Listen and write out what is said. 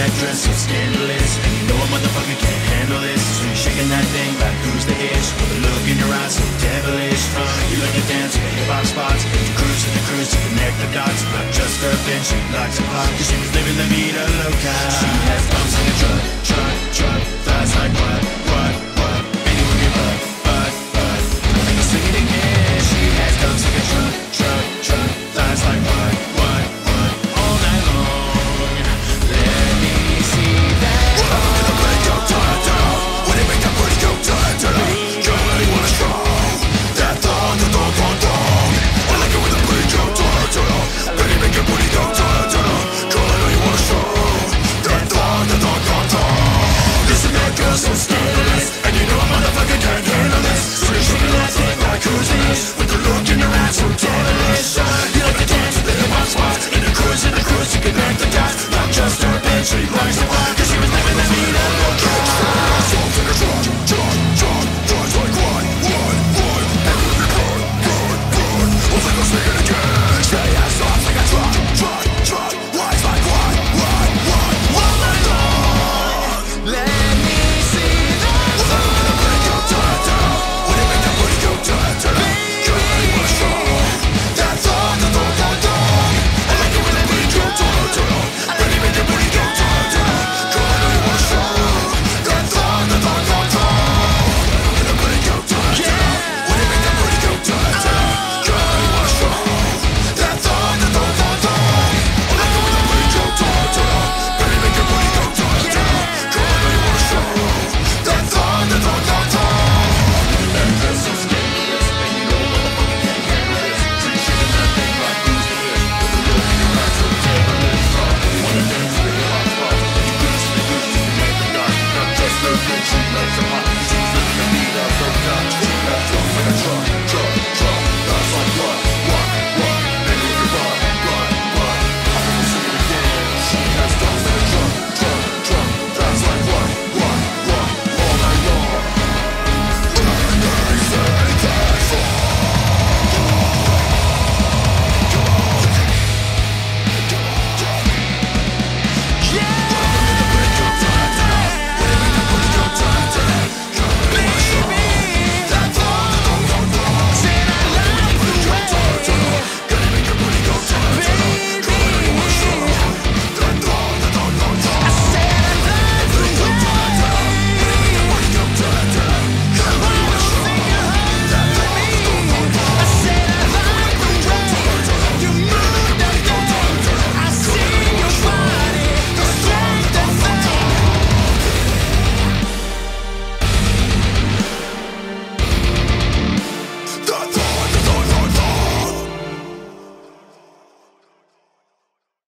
that dress so scandalous And you know a motherfucker can't handle this. So you're shaking that thing like who's the ish With a look in your eyes so devilish uh, You like to dance with the hip-hop spots. You cruise to the cruise to connect the dots. Not just her bench, she likes a pop Cause she was living the vida loca She has bumps in a